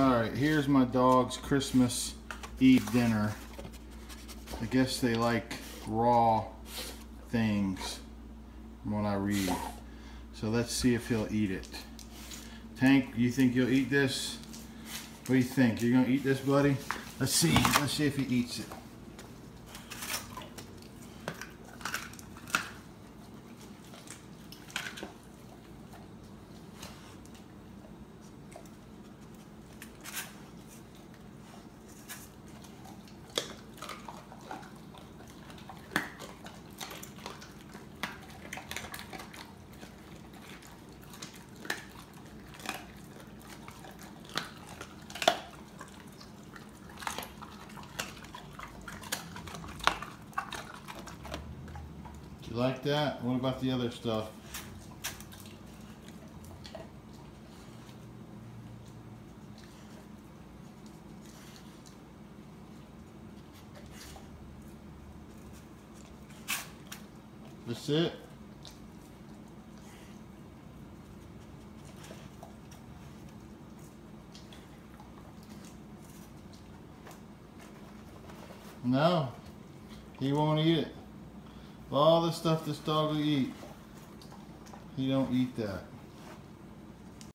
Alright, here's my dog's Christmas Eve dinner. I guess they like raw things from what I read. So let's see if he'll eat it. Tank, you think you'll eat this? What do you think? You're gonna eat this, buddy? Let's see. Let's see if he eats it. You like that? What about the other stuff? That's it? No, he won't eat it. All the stuff this dog will eat, he don't eat that.